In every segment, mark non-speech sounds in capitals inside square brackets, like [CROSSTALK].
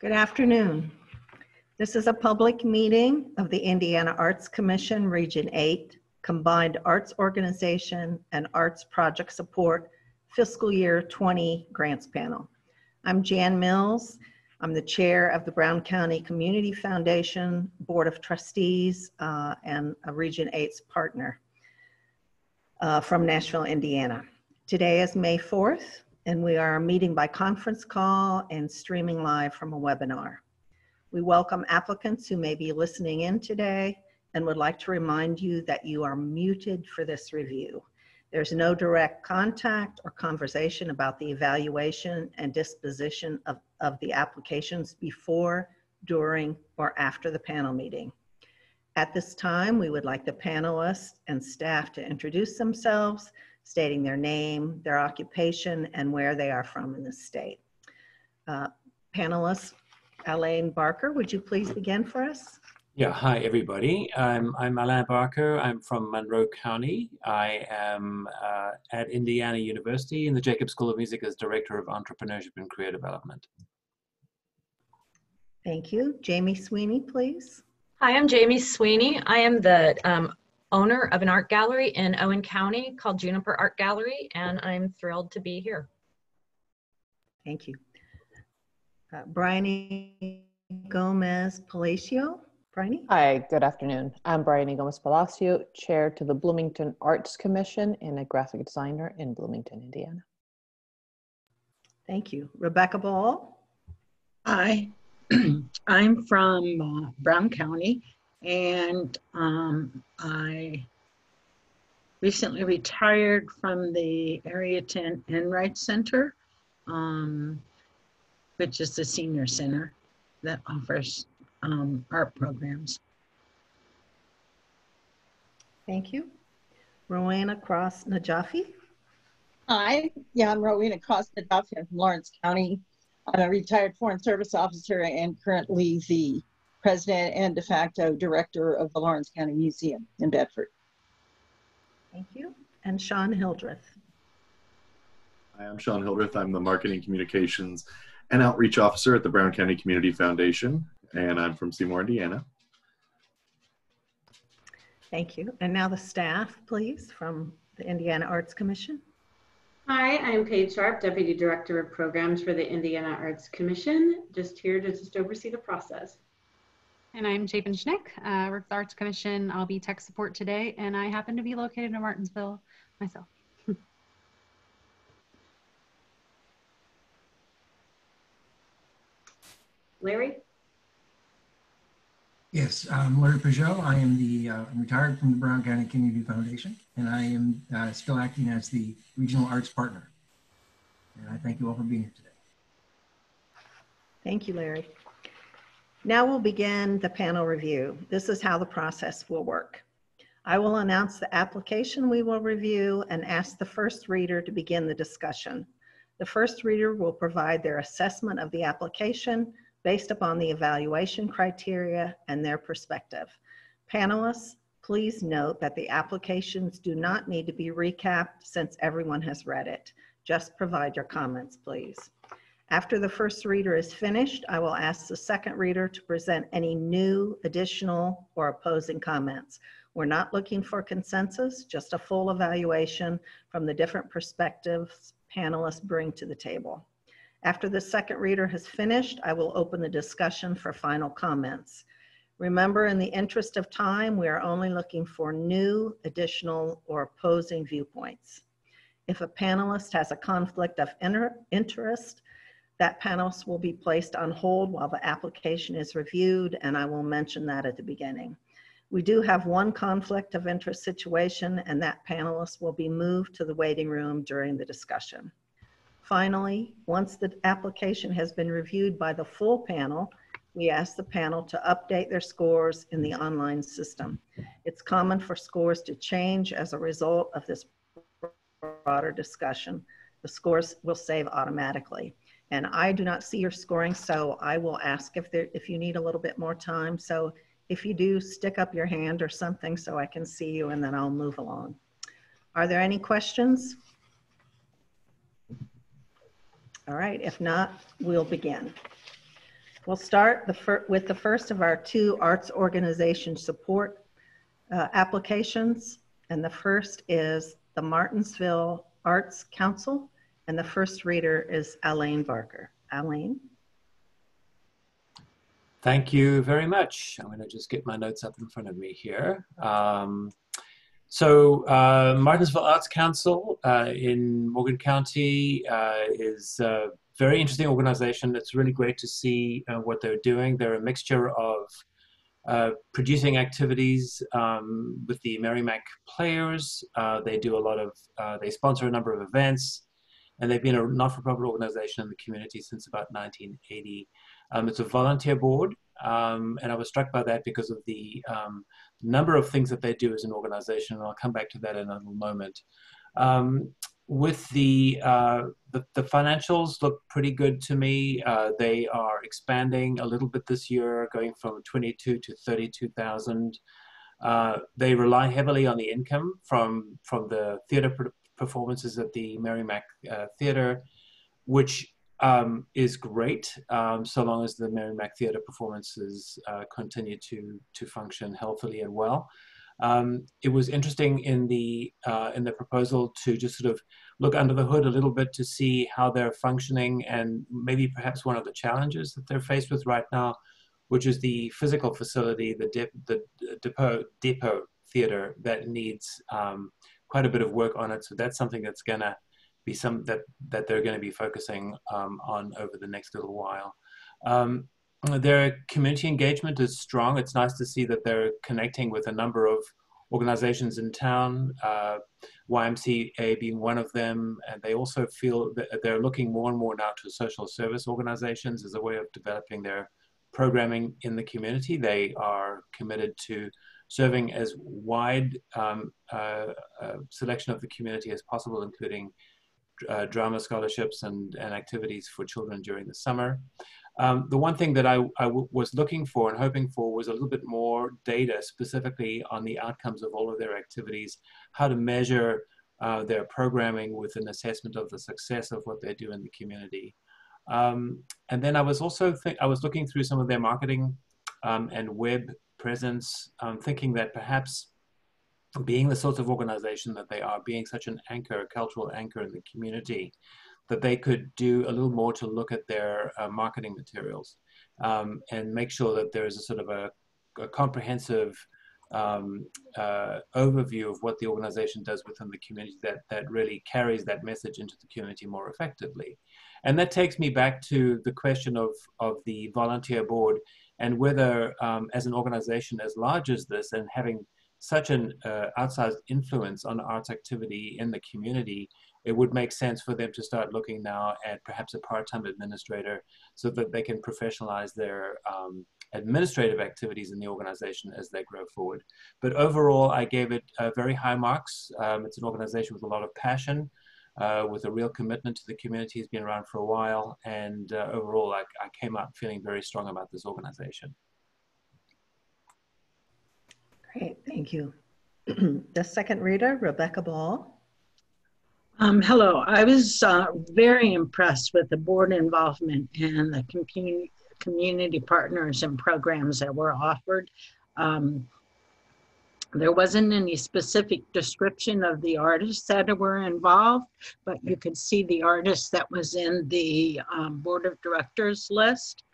Good afternoon. This is a public meeting of the Indiana Arts Commission Region 8 Combined Arts Organization and Arts Project Support Fiscal Year 20 Grants Panel. I'm Jan Mills. I'm the chair of the Brown County Community Foundation Board of Trustees uh, and a Region 8's partner uh, from Nashville, Indiana. Today is May 4th, and we are meeting by conference call and streaming live from a webinar. We welcome applicants who may be listening in today and would like to remind you that you are muted for this review. There's no direct contact or conversation about the evaluation and disposition of, of the applications before, during, or after the panel meeting. At this time, we would like the panelists and staff to introduce themselves, stating their name, their occupation, and where they are from in the state. Uh, panelists, Alain Barker, would you please begin for us? Yeah, hi everybody. I'm, I'm Alain Barker. I'm from Monroe County. I am uh, at Indiana University in the Jacobs School of Music as Director of Entrepreneurship and Career Development. Thank you. Jamie Sweeney, please. Hi, I'm Jamie Sweeney. I am the um, owner of an art gallery in Owen County called Juniper Art Gallery, and I'm thrilled to be here. Thank you. Uh, Bryony Gomez Palacio. Bryony? Hi, good afternoon. I'm Bryony Gomez Palacio, Chair to the Bloomington Arts Commission and a graphic designer in Bloomington, Indiana. Thank you. Rebecca Ball? Hi, [CLEARS THROAT] I'm from uh, Brown County and um, I recently retired from the Area 10 Endwright Center, um, which is the senior center that offers um, art programs. Thank you. Rowena Cross Najafi? Hi, yeah, I'm Rowena Cross Najafi. I'm from Lawrence County. I'm a retired Foreign Service officer and currently the president and de facto director of the Lawrence County Museum in Bedford. Thank you. And Sean Hildreth. Hi, I'm Sean Hildreth. I'm the Marketing Communications and Outreach Officer at the Brown County Community Foundation, and I'm from Seymour, Indiana. Thank you. And now the staff, please, from the Indiana Arts Commission. Hi, I'm Paige Sharp, Deputy Director of Programs for the Indiana Arts Commission, just here to just oversee the process. And I'm Chapin Schnick, uh, work the Arts Commission. I'll be tech support today, and I happen to be located in Martinsville myself. [LAUGHS] Larry? Yes, I'm Larry Pejeau. I am the, uh, I'm retired from the Brown County Community Foundation, and I am uh, still acting as the Regional Arts Partner. And I thank you all for being here today. Thank you, Larry. Now we'll begin the panel review. This is how the process will work. I will announce the application we will review and ask the first reader to begin the discussion. The first reader will provide their assessment of the application based upon the evaluation criteria and their perspective. Panelists, please note that the applications do not need to be recapped since everyone has read it. Just provide your comments, please. After the first reader is finished, I will ask the second reader to present any new, additional, or opposing comments. We're not looking for consensus, just a full evaluation from the different perspectives panelists bring to the table. After the second reader has finished, I will open the discussion for final comments. Remember, in the interest of time, we are only looking for new, additional, or opposing viewpoints. If a panelist has a conflict of inter interest, that panelist will be placed on hold while the application is reviewed, and I will mention that at the beginning. We do have one conflict of interest situation, and that panelist will be moved to the waiting room during the discussion. Finally, once the application has been reviewed by the full panel, we ask the panel to update their scores in the online system. It's common for scores to change as a result of this broader discussion. The scores will save automatically. And I do not see your scoring, so I will ask if, there, if you need a little bit more time. So if you do, stick up your hand or something so I can see you and then I'll move along. Are there any questions? All right, if not, we'll begin. We'll start the with the first of our two arts organization support uh, applications. And the first is the Martinsville Arts Council. And the first reader is Alain Barker. Alain? Thank you very much. I'm going to just get my notes up in front of me here. Um, so, uh, Martinsville Arts Council uh, in Morgan County uh, is a very interesting organization. It's really great to see uh, what they're doing. They're a mixture of uh, producing activities um, with the Merrimack Players. Uh, they do a lot of, they sponsor a number of events, and they've been a not-for-profit organization in the community since about 1980. Um, it's a volunteer board, um, and I was struck by that because of the um, number of things that they do as an organization, and I'll come back to that in a little moment. Um, with the, uh, the, the financials look pretty good to me. Uh, they are expanding a little bit this year, going from 22 to 32,000. Uh, they rely heavily on the income from from the theater performances at the Merrimack uh, Theater, which um, is great um, so long as the Merrimack Theatre performances uh, continue to to function healthily and well. Um, it was interesting in the uh, in the proposal to just sort of look under the hood a little bit to see how they're functioning and maybe perhaps one of the challenges that they're faced with right now, which is the physical facility, the dip, the depot depot theater that needs um, quite a bit of work on it. So that's something that's gonna be some that that they're going to be focusing um, on over the next little while. Um, their community engagement is strong. It's nice to see that they're connecting with a number of organizations in town, uh, YMCA being one of them, and they also feel that they're looking more and more now to social service organizations as a way of developing their programming in the community. They are committed to serving as wide um, uh, uh, selection of the community as possible, including uh, drama scholarships and, and activities for children during the summer. Um, the one thing that I, was looking for and hoping for was a little bit more data specifically on the outcomes of all of their activities, how to measure uh, their programming with an assessment of the success of what they do in the community. Um, and then I was also I was looking through some of their marketing um, and web presence, um, thinking that perhaps being the sort of organization that they are, being such an anchor, a cultural anchor in the community, that they could do a little more to look at their uh, marketing materials um, and make sure that there is a sort of a, a comprehensive um, uh, overview of what the organization does within the community that, that really carries that message into the community more effectively. And that takes me back to the question of, of the volunteer board and whether, um, as an organization as large as this and having such an uh, outsized influence on arts activity in the community, it would make sense for them to start looking now at perhaps a part-time administrator so that they can professionalize their um, administrative activities in the organization as they grow forward. But overall, I gave it uh, very high marks. Um, it's an organization with a lot of passion, uh, with a real commitment to the community. It's been around for a while. And uh, overall, I, I came out feeling very strong about this organization. Great, thank you. [CLEARS THROAT] the second reader, Rebecca Ball. Um, hello, I was uh, very impressed with the board involvement and the community, community partners and programs that were offered. Um, there wasn't any specific description of the artists that were involved, but you could see the artist that was in the um, board of directors list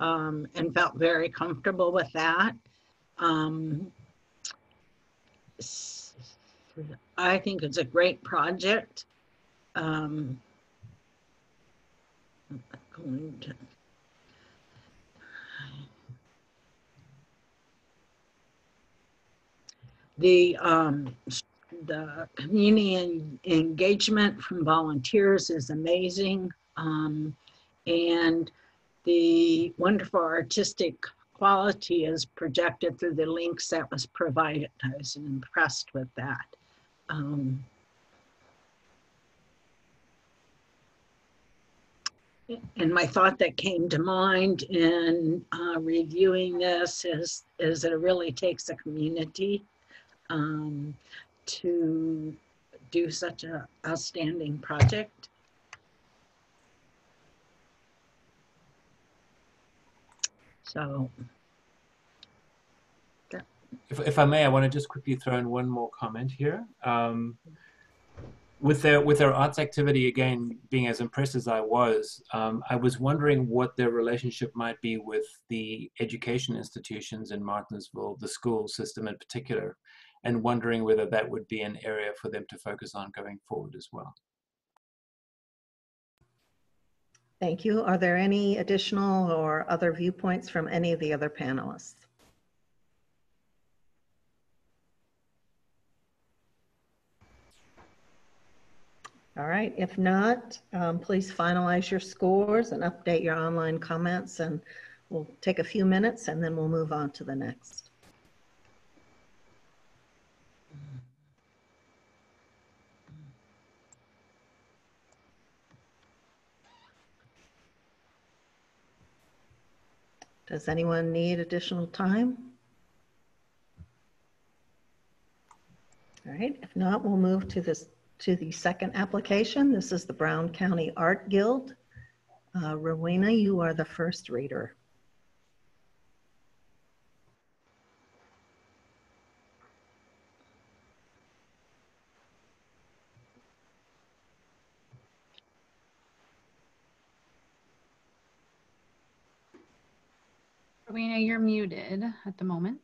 um, and felt very comfortable with that. Um, I think it's a great project. Um, going to, the um, the community engagement from volunteers is amazing, um, and the wonderful artistic quality is projected through the links that was provided. I was impressed with that. Um, and my thought that came to mind in uh, reviewing this is, is that it really takes a community um, to do such an outstanding project. So, if, if I may, I want to just quickly throw in one more comment here. Um, with their with their arts activity again being as impressed as I was, um, I was wondering what their relationship might be with the education institutions in Martinsville, the school system in particular and wondering whether that would be an area for them to focus on going forward as well. Thank you. Are there any additional or other viewpoints from any of the other panelists? All right, if not, um, please finalize your scores and update your online comments and we'll take a few minutes and then we'll move on to the next. Does anyone need additional time? All right, if not, we'll move to this to the second application. This is the Brown County Art Guild. Uh, Rowena, you are the first reader. Rowena, you're muted at the moment.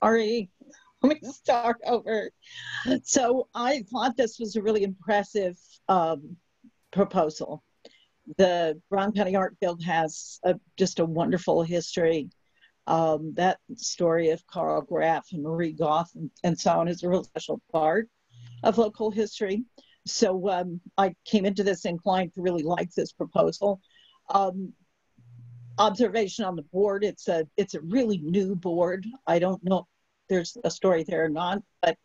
Sorry, let me start over. So I thought this was a really impressive um, proposal. The Brown County Art Guild has a, just a wonderful history. Um, that story of Carl Graf and Marie Goth and, and so on is a real special part of local history. So um, I came into this inclined to really like this proposal. Um, observation on the board, it's a it's a really new board. I don't know there's a story there or not, but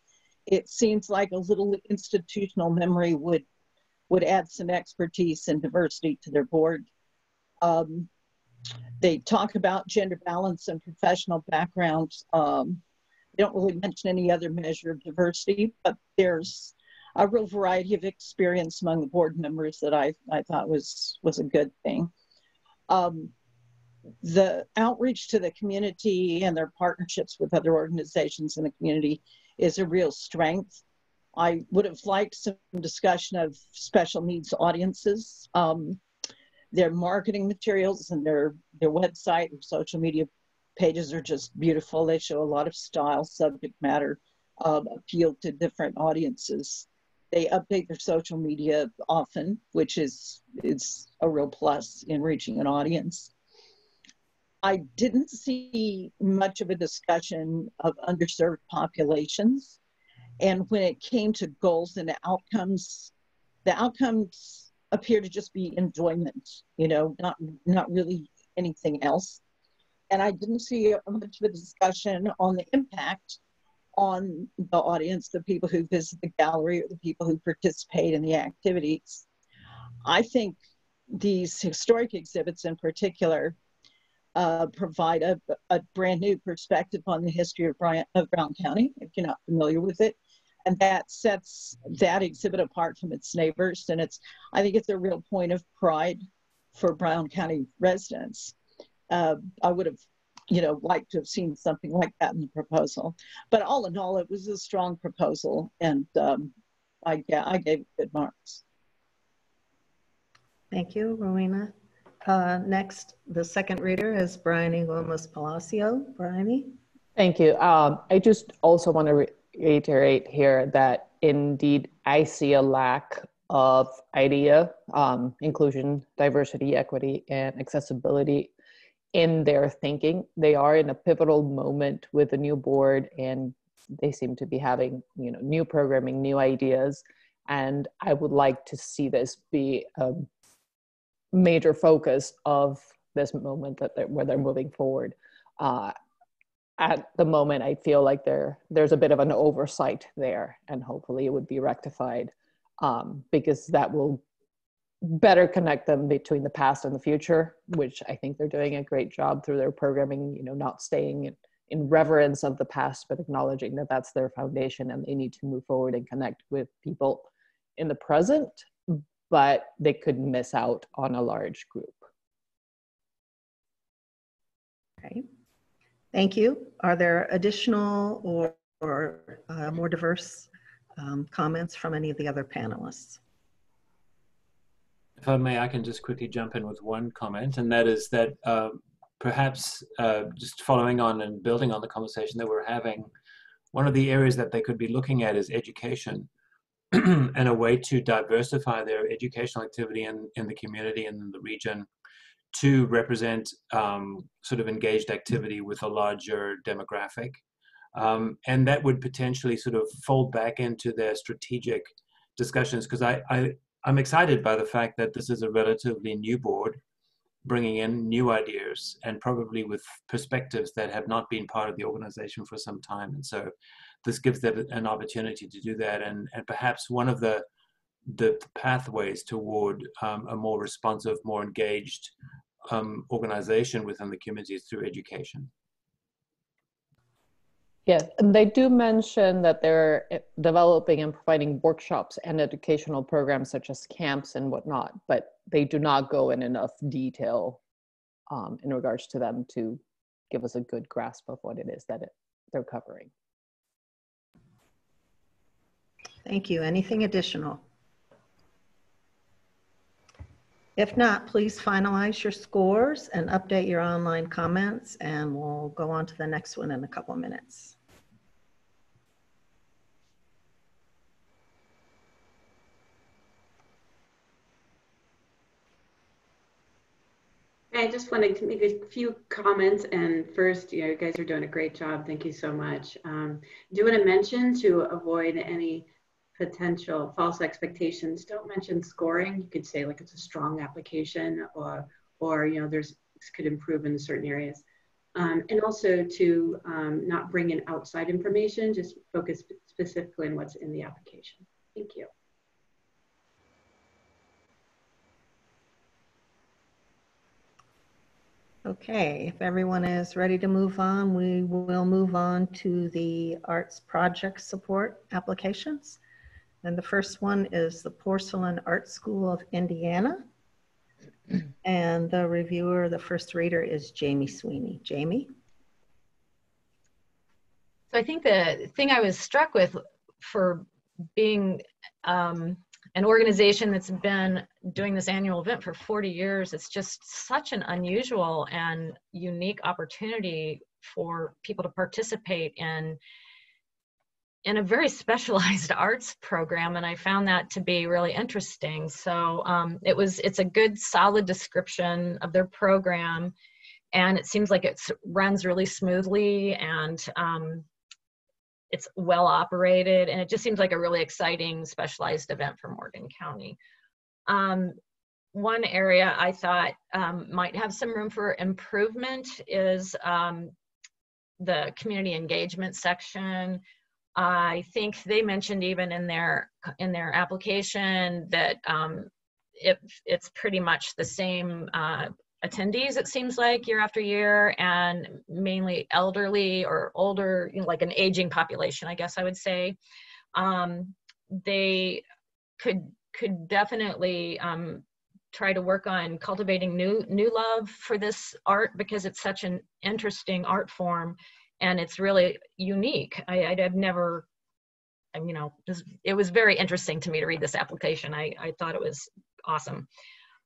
it seems like a little institutional memory would would add some expertise and diversity to their board. Um, they talk about gender balance and professional backgrounds. Um, they don't really mention any other measure of diversity, but there's a real variety of experience among the board members that I, I thought was was a good thing. Um, the outreach to the community and their partnerships with other organizations in the community is a real strength. I would have liked some discussion of special needs audiences. Um, their marketing materials and their, their website and social media pages are just beautiful. They show a lot of style, subject matter, um, appeal to different audiences. They update their social media often, which is, is a real plus in reaching an audience. I didn't see much of a discussion of underserved populations. And when it came to goals and outcomes, the outcomes appear to just be enjoyment, you know, not not really anything else. And I didn't see much of a discussion on the impact on the audience, the people who visit the gallery or the people who participate in the activities. I think these historic exhibits in particular uh, provide a, a, brand new perspective on the history of, Brian, of Brown County, if you're not familiar with it. And that sets that exhibit apart from its neighbors. And it's, I think it's a real point of pride for Brown County residents. Uh, I would have, you know, like to have seen something like that in the proposal. But all in all, it was a strong proposal. And um, I, yeah, I gave it good marks. Thank you, Rowena. Uh, next, the second reader is Bryony Gomez Palacio. Bryony? Thank you. Um, I just also want to re reiterate here that indeed I see a lack of idea, um, inclusion, diversity, equity, and accessibility in their thinking. They are in a pivotal moment with a new board and they seem to be having you know new programming, new ideas. And I would like to see this be a major focus of this moment that they're, where they're moving forward. Uh, at the moment, I feel like there there's a bit of an oversight there, and hopefully it would be rectified um, because that will better connect them between the past and the future, which I think they're doing a great job through their programming, you know, not staying in, in reverence of the past, but acknowledging that that's their foundation and they need to move forward and connect with people in the present, but they could miss out on a large group. Okay, thank you. Are there additional or, or uh, more diverse um, comments from any of the other panelists? If I may, I can just quickly jump in with one comment, and that is that uh, perhaps uh, just following on and building on the conversation that we're having, one of the areas that they could be looking at is education [CLEARS THROAT] and a way to diversify their educational activity in, in the community and in the region to represent um, sort of engaged activity with a larger demographic. Um, and that would potentially sort of fold back into their strategic discussions because I, I, I'm excited by the fact that this is a relatively new board bringing in new ideas and probably with perspectives that have not been part of the organization for some time. And so this gives them an opportunity to do that. And, and perhaps one of the, the pathways toward um, a more responsive, more engaged um, organization within the community is through education. Yeah, and they do mention that they're eh, developing and providing workshops and educational programs such as camps and whatnot, but they do not go in enough detail um, in regards to them to give us a good grasp of what it is that it, they're covering. Thank you. Anything additional? If not, please finalize your scores and update your online comments and we'll go on to the next one in a couple of minutes. I just wanted to make a few comments. And first, you know, you guys are doing a great job. Thank you so much. Um, do want to mention to avoid any potential false expectations, don't mention scoring. You could say like it's a strong application or, or you know, there's could improve in certain areas. Um, and also to um, not bring in outside information, just focus specifically on what's in the application. Thank you. Okay, if everyone is ready to move on, we will move on to the arts project support applications. And the first one is the Porcelain Art School of Indiana. [CLEARS THROAT] And the reviewer, the first reader is Jamie Sweeney. Jamie? So I think the thing I was struck with for being um, an organization that's been doing this annual event for 40 years, it's just such an unusual and unique opportunity for people to participate in in a very [LAUGHS] specialized arts program and i found that to be really interesting so um, it was it's a good solid description of their program and it seems like it runs really smoothly and um, it's well operated and it just seems like a really exciting specialized event for Morgan County. Um, one area I thought um, might have some room for improvement is um, the community engagement section. I think they mentioned even in their in their application that um, it, it's pretty much the same uh, attendees it seems like year after year and mainly elderly or older you know, like an aging population i guess i would say um, they could could definitely um, try to work on cultivating new new love for this art because it's such an interesting art form and it's really unique i have never you know it was very interesting to me to read this application i i thought it was awesome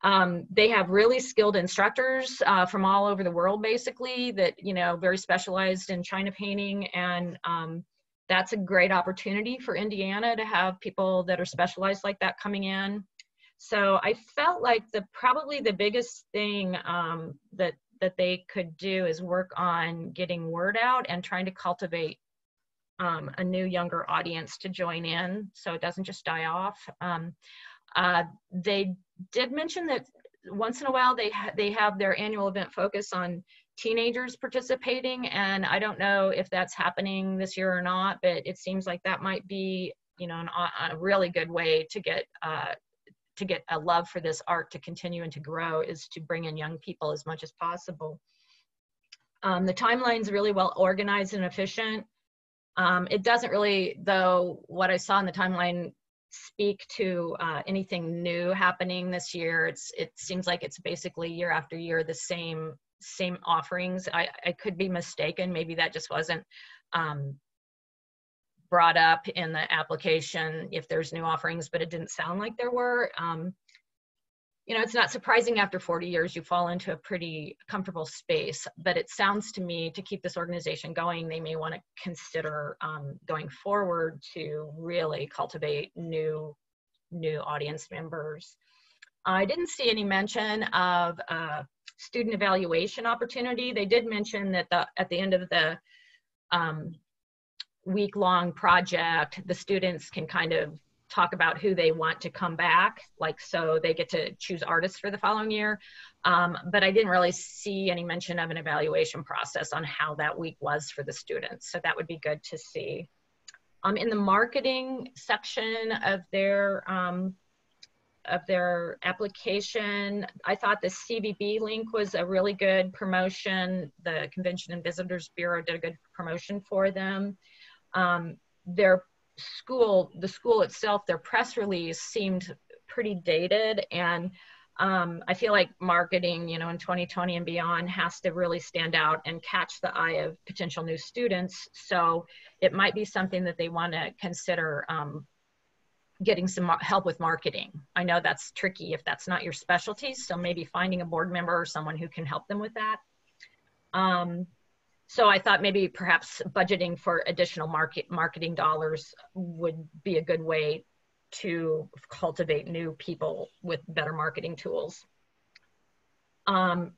um, they have really skilled instructors uh, from all over the world, basically, that, you know, very specialized in China painting. And um, that's a great opportunity for Indiana to have people that are specialized like that coming in. So I felt like the probably the biggest thing um, that that they could do is work on getting word out and trying to cultivate um, a new younger audience to join in so it doesn't just die off. Um, uh, they did mention that once in a while they ha they have their annual event focus on teenagers participating, and I don't know if that's happening this year or not, but it seems like that might be you know an, a really good way to get uh, to get a love for this art to continue and to grow is to bring in young people as much as possible. Um, the timeline's really well organized and efficient. Um, it doesn't really, though, what I saw in the timeline speak to uh, anything new happening this year. It's it seems like it's basically year after year the same same offerings. I, I could be mistaken. Maybe that just wasn't um, brought up in the application if there's new offerings, but it didn't sound like there were. Um, you know, it's not surprising after 40 years you fall into a pretty comfortable space, but it sounds to me to keep this organization going, they may want to consider um, going forward to really cultivate new, new audience members. I didn't see any mention of uh, student evaluation opportunity. They did mention that the, at the end of the um, week-long project, the students can kind of talk about who they want to come back, like so they get to choose artists for the following year. Um, but I didn't really see any mention of an evaluation process on how that week was for the students. So that would be good to see. Um, in the marketing section of their um, of their application, I thought the CVB link was a really good promotion. The Convention and Visitors Bureau did a good promotion for them. Um, their school, the school itself, their press release seemed pretty dated and um, I feel like marketing, you know, in 2020 and beyond has to really stand out and catch the eye of potential new students. So it might be something that they want to consider um, getting some help with marketing. I know that's tricky if that's not your specialty. So maybe finding a board member or someone who can help them with that. Um, so I thought maybe perhaps budgeting for additional market marketing dollars would be a good way to cultivate new people with better marketing tools. Um,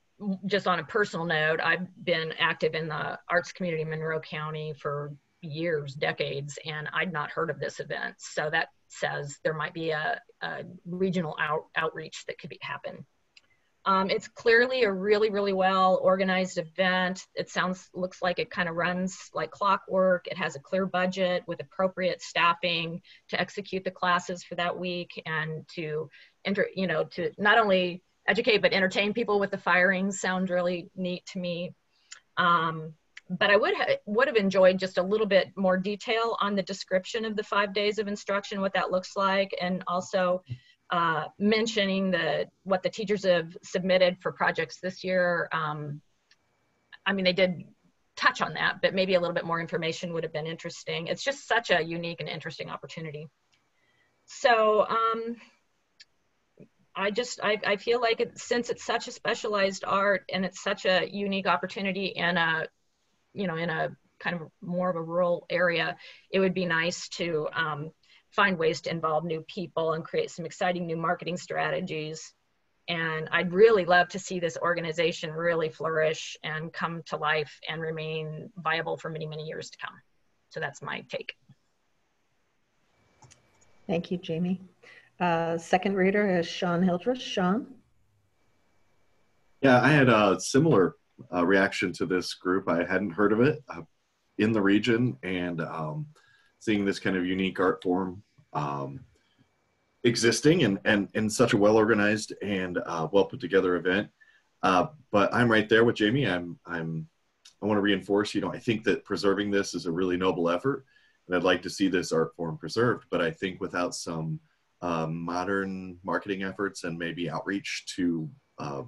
just on a personal note, I've been active in the arts community in Monroe County for years, decades, and I'd not heard of this event. So that says there might be a, a regional out, outreach that could be, happen. Um, it's clearly a really, really well organized event. It sounds, looks like it kind of runs like clockwork. It has a clear budget with appropriate staffing to execute the classes for that week and to enter, you know, to not only educate but entertain people with the firings sound really neat to me. Um, but I would ha would have enjoyed just a little bit more detail on the description of the five days of instruction, what that looks like, and also uh, mentioning the what the teachers have submitted for projects this year. Um, I mean, they did touch on that, but maybe a little bit more information would have been interesting. It's just such a unique and interesting opportunity. So um, I just, I, I feel like it, since it's such a specialized art and it's such a unique opportunity and a, you know, in a kind of more of a rural area, it would be nice to um, find ways to involve new people and create some exciting new marketing strategies. And I'd really love to see this organization really flourish and come to life and remain viable for many, many years to come. So that's my take. Thank you, Jamie. Uh, second reader is Sean Hildreth. Sean? Yeah, I had a similar uh, reaction to this group. I hadn't heard of it uh, in the region, and um, seeing this kind of unique art form um, existing and, and, and such a well organized and uh, well put together event. Uh, but I'm right there with Jamie. I'm, I'm, I want to reinforce, you know, I think that preserving this is a really noble effort and I'd like to see this art form preserved. But I think without some um, modern marketing efforts and maybe outreach to uh,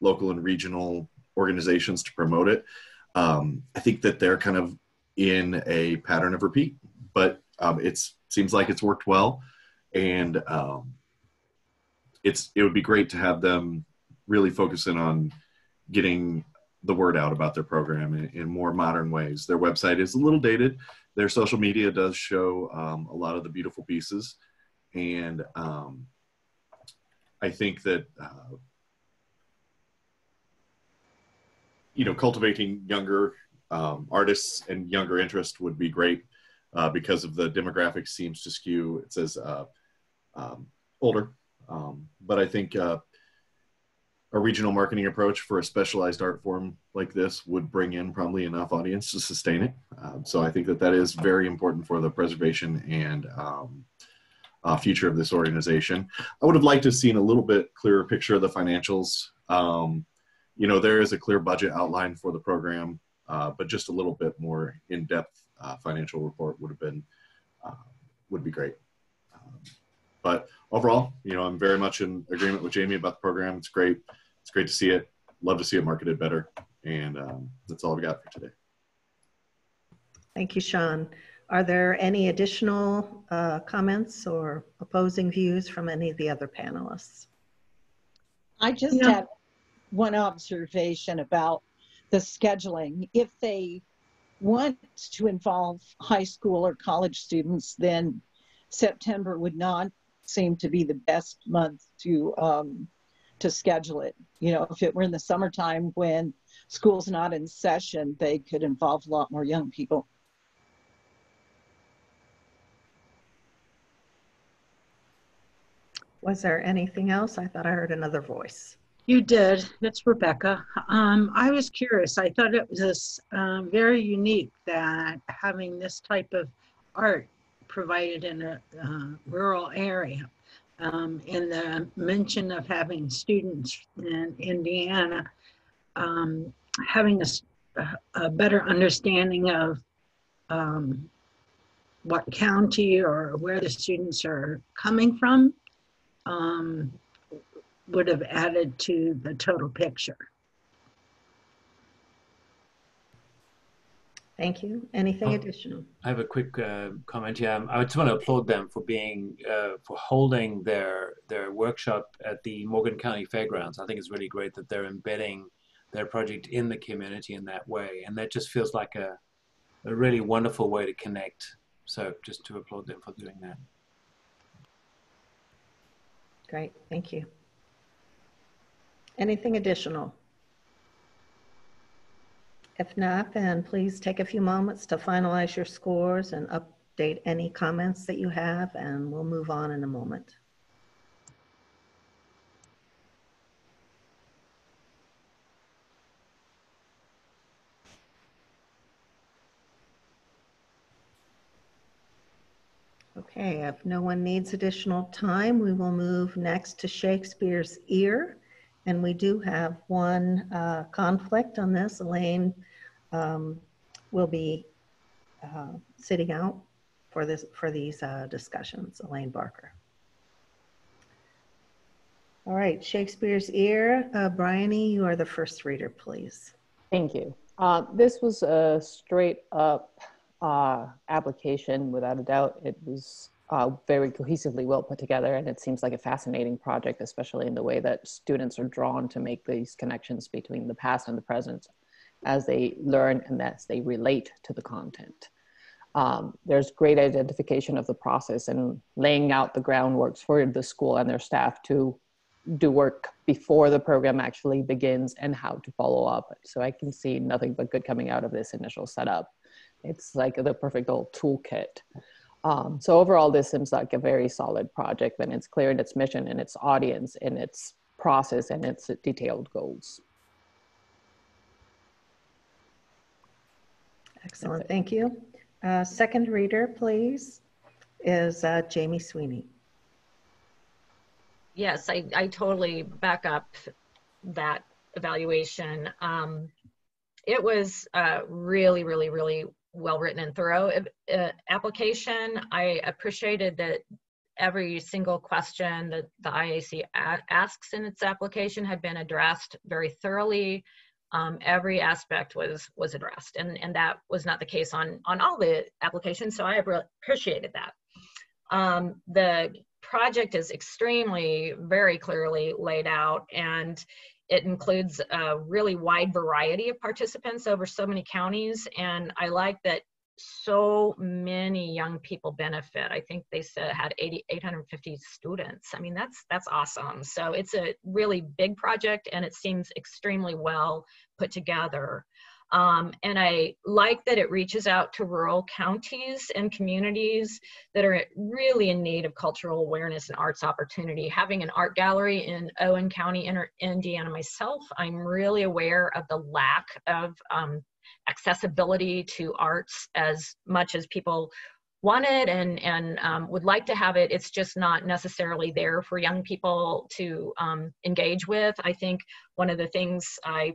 local and regional organizations to promote it, um, I think that they're kind of in a pattern of repeat. But um, it's seems like it's worked well, and um, it's it would be great to have them really focus in on getting the word out about their program in, in more modern ways. Their website is a little dated. Their social media does show um, a lot of the beautiful pieces, and um, I think that. Uh, you know, cultivating younger um, artists and younger interest would be great uh, because of the demographics seems to skew. It says uh, um, older, um, but I think uh, a regional marketing approach for a specialized art form like this would bring in probably enough audience to sustain it. Um, so I think that that is very important for the preservation and um, uh, future of this organization. I would have liked to have seen a little bit clearer picture of the financials. Um, you know, there is a clear budget outline for the program, uh, but just a little bit more in depth uh, financial report would have been uh, would be great. Um, but overall, you know, I'm very much in agreement with Jamie about the program. It's great. It's great to see it love to see it marketed better. And um, that's all I've got for today. Thank you, Sean. Are there any additional uh, comments or opposing views from any of the other panelists? I just Yeah. have one observation about the scheduling. If they want to involve high school or college students, then September would not seem to be the best month to um, to schedule it. You know, if it were in the summertime when school's not in session, they could involve a lot more young people. Was there anything else? I thought I heard another voice. You did. It's Rebecca. Um, I was curious. I thought it was um, very unique that having this type of art provided in a uh, rural area. Um, in the mention of having students in Indiana, um, having a better understanding of um, what county or where the students are coming from um, would have added to the total picture. Thank you. Anything Oh. additional? I have a quick uh, comment here. Um, I just want to applaud them for being uh, for holding their their workshop at the Morgan County Fairgrounds. I think it's really great that they're embedding their project in the community in that way, and that just feels like a a really wonderful way to connect. So just to applaud them for doing that. Great, thank you. Anything additional? If not, then please take a few moments to finalize your scores and update any comments that you have, and we'll move on in a moment. Okay, if no one needs additional time, we will move next to Shakespeare's Ear. And we do have one uh, conflict on this. Elaine um, will be uh, sitting out for this for these uh, discussions. Elaine Barker. All right, Shakespeare's Ear. Uh, Bryony, you are the first reader, please. Thank you. Uh, this was a straight up uh, application, without a doubt. It was uh, very cohesively well put together, and it seems like a fascinating project, especially in the way that students are drawn to make these connections between the past and the present as they learn and as they relate to the content. Um, there's great identification of the process and laying out the groundworks for the school and their staff to do work before the program actually begins and how to follow up. So I can see nothing but good coming out of this initial setup. It's like the perfect old toolkit. Um, so overall, this seems like a very solid project and it's clear in its mission and its audience and its process and its detailed goals. Excellent, thank you. Uh, second reader, please, is uh, Jamie Sweeney. Yes, I, I totally back up that evaluation. Um, it was uh, really, really, really well written and thorough uh, application. I appreciated that every single question that the IAC asks in its application had been addressed very thoroughly. Um, every aspect was was addressed, and and that was not the case on on all the applications. So I appreciated that. Um, the project is extremely, very clearly laid out, and it includes a really wide variety of participants over so many counties. And I like that so many young people benefit. I think they said had 80, 850 students. I mean, that's that's awesome. So it's a really big project, and it seems extremely well put together. Um, and I like that it reaches out to rural counties and communities that are really in need of cultural awareness and arts opportunity. Having an art gallery in Owen County, Indiana myself, I'm really aware of the lack of um, accessibility to arts as much as people want it and, and um, would like to have it. It's just not necessarily there for young people to um, engage with. I think one of the things I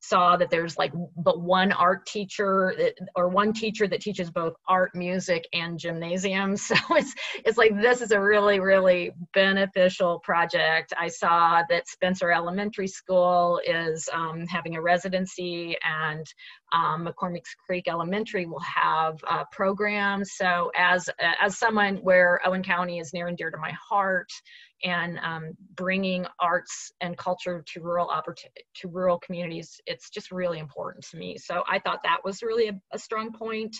saw that there's like but one art teacher that, or one teacher that teaches both art, music, and gymnasium. [LAUGHS] So it's it's like this is a really really beneficial project. I saw that Spencer Elementary School is um, having a residency, and um, McCormick's Creek Elementary will have uh, programs. So as as someone where Owen County is near and dear to my heart, and um, bringing arts and culture to rural to rural communities, it's just really important to me. So I thought that was really a, a strong point.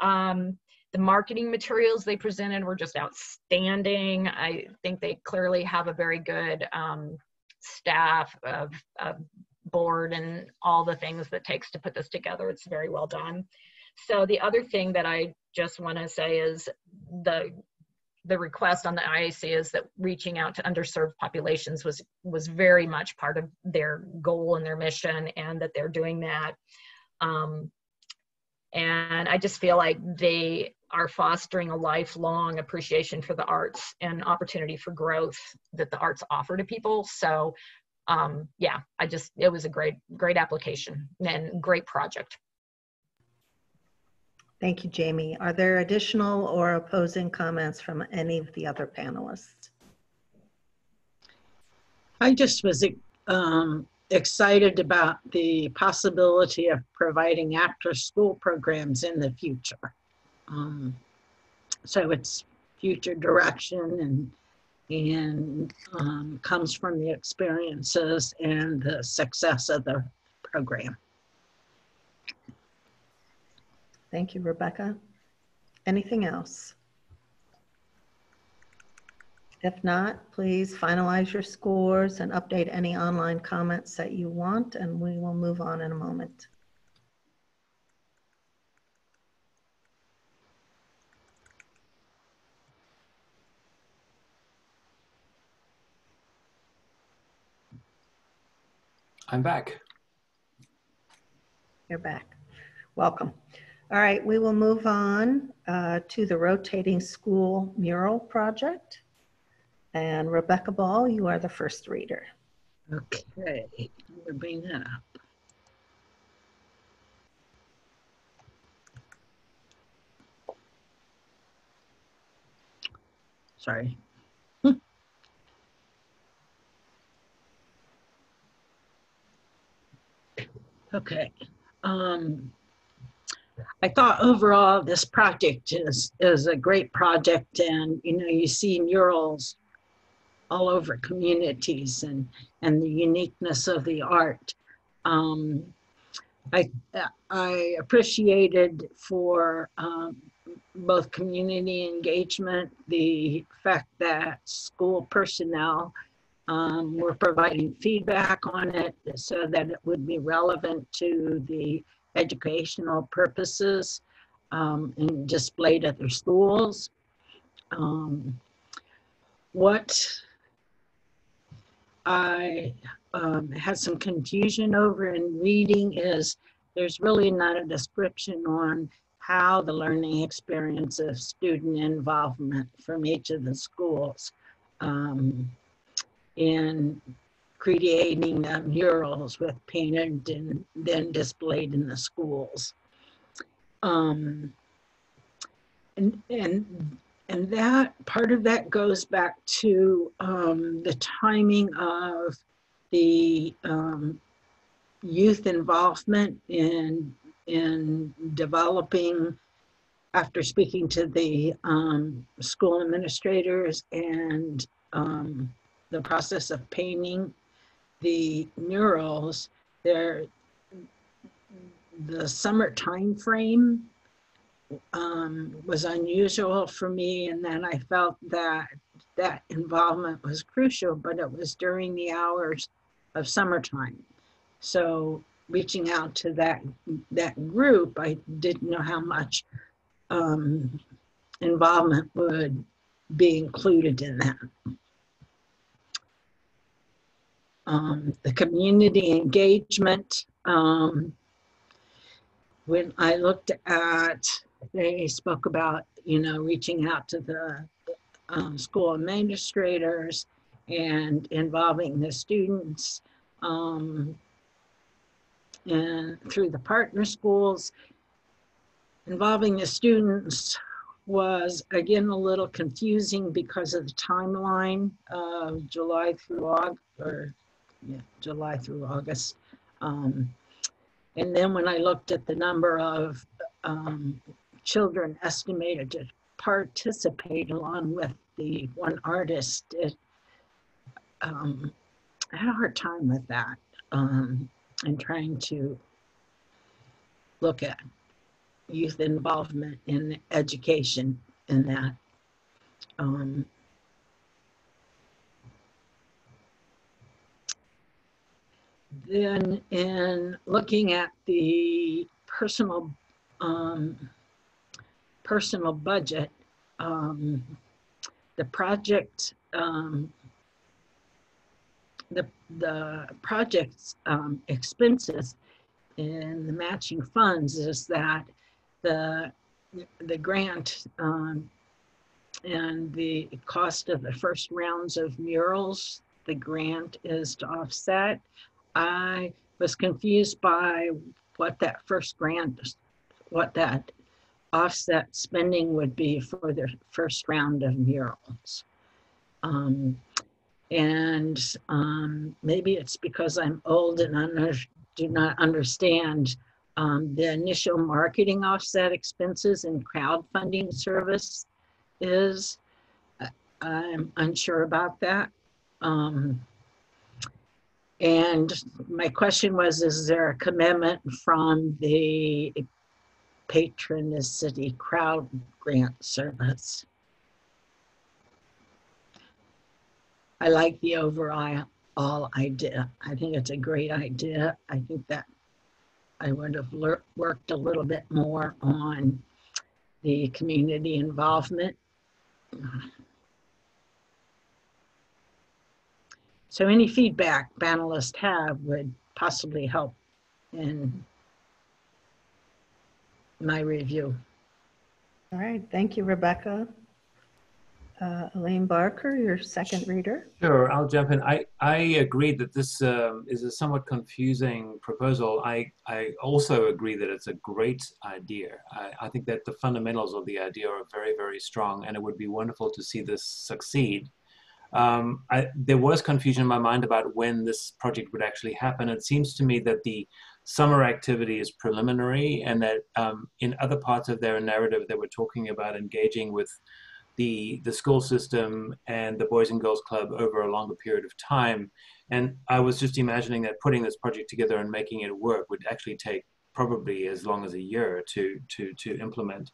Um, the marketing materials they presented were just outstanding. I think they clearly have a very good um, staff of, of board and all the things that takes to put this together. It's very well done. So the other thing that I just want to say is the the request on the IAC is that reaching out to underserved populations was was very much part of their goal and their mission, and that they're doing that. Um, and I just feel like they are fostering a lifelong appreciation for the arts and opportunity for growth that the arts offer to people. So, um, yeah, I just it was a great great application and great project. Thank you, Jamie. Are there additional or opposing comments from any of the other panelists? I just was um, excited about the possibility of providing after school programs in the future. Um, so it's future direction and and um, comes from the experiences and the success of the program. Thank you, Rebecca. Anything else? If not, please finalize your scores and update any online comments that you want, and we will move on in a moment. I'm back. You're back. Welcome. All right, we will move on uh, to the rotating school mural project. And Rebecca Ball, you are the first reader. Okay, I'm gonna bring that up. Sorry. [LAUGHS] okay. Um, I thought overall this project is is a great project, and you know you see murals all over communities and and the uniqueness of the art. Um, I I appreciated for um, both community engagement the fact that school personnel um, were providing feedback on it so that it would be relevant to the educational purposes um, and displayed at their schools. Um, what I um, had some confusion over in reading is there's really not a description on how the learning experience of student involvement from each of the schools um, in creating uh, murals with painted and then displayed in the schools. Um, and, and, and that part of that goes back to um, the timing of the um, youth involvement in, in developing after speaking to the um, school administrators and um, the process of painting the murals, they're the summer time frame um, was unusual for me, and then I felt that that involvement was crucial, but it was during the hours of summertime. So reaching out to that that group, I didn't know how much um, involvement would be included in that um, the community engagement. Um, when I looked at, they spoke about, you know, reaching out to the um, school administrators and involving the students. Um, and through the partner schools. Involving the students was again a little confusing because of the timeline of July through August, or yeah, July through August. Um, and then when I looked at the number of um, children estimated to participate along with the one artist, it, um, I had a hard time with that um, and trying to look at youth involvement in education in that. Um, then in looking at the personal um, personal budget, um, the project um, the the project's um, expenses in the matching funds is that the the grant um, and the cost of the first rounds of murals the grant is to offset i was confused by what that first grant what that offset spending would be for the first round of murals um, and um, maybe it's because i'm old and under, do not understand um, the initial marketing offset expenses and crowdfunding service is. I'm unsure about that. Um, and my question was, is there a commitment from the Patronicity Crowd Grant Service? I like the overall idea. I think it's a great idea. I think that I would have worked a little bit more on the community involvement. So any feedback panelists have would possibly help in my review. All right, thank you, Rebecca. Uh, Elaine Barker, your second reader. Sure, I'll jump in. I, I agree that this um, is a somewhat confusing proposal. I, I also agree that it's a great idea. I, I think that the fundamentals of the idea are very, very strong, and it would be wonderful to see this succeed. Um, I, there was confusion in my mind about when this project would actually happen. It seems to me that the summer activity is preliminary, and that um, in other parts of their narrative, they were talking about engaging with the the school system and the Boys and Girls Club over a longer period of time. And I was just imagining that putting this project together and making it work would actually take probably as long as a year to to to implement.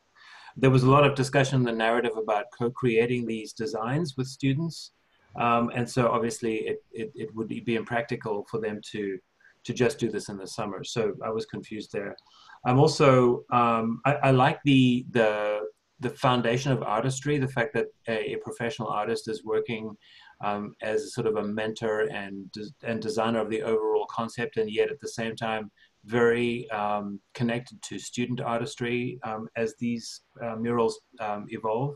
There was a lot of discussion in the narrative about co-creating these designs with students, um, and so obviously it, it, it would be impractical for them to to just do this in the summer. So I was confused there. I'm also um, I, I, like the the the foundation of artistry, the fact that a, a professional artist is working um, as sort of a mentor and and designer of the overall concept, and yet at the same time very um, connected to student artistry um, as these uh, murals um, evolve.